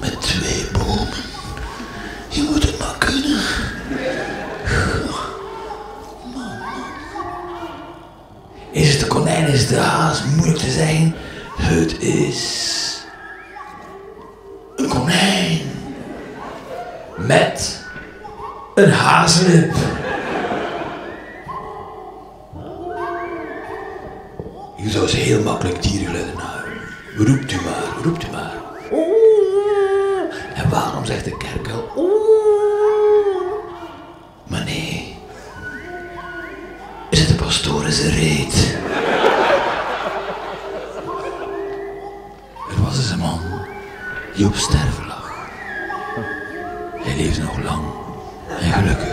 met twee bomen. Je moet het maar kunnen. Is het de konijn, is de haas? Moeilijk te zijn? Het is een konijn met een haaslip. Je zou ze heel makkelijk dieren naar. Roept u maar, roept u maar. Oeh. En waarom zegt de kerkel oeh? Maar nee. Is het de pastoor zijn reet? Er was eens een man die op sterven lag. Hij leefde nog lang en gelukkig.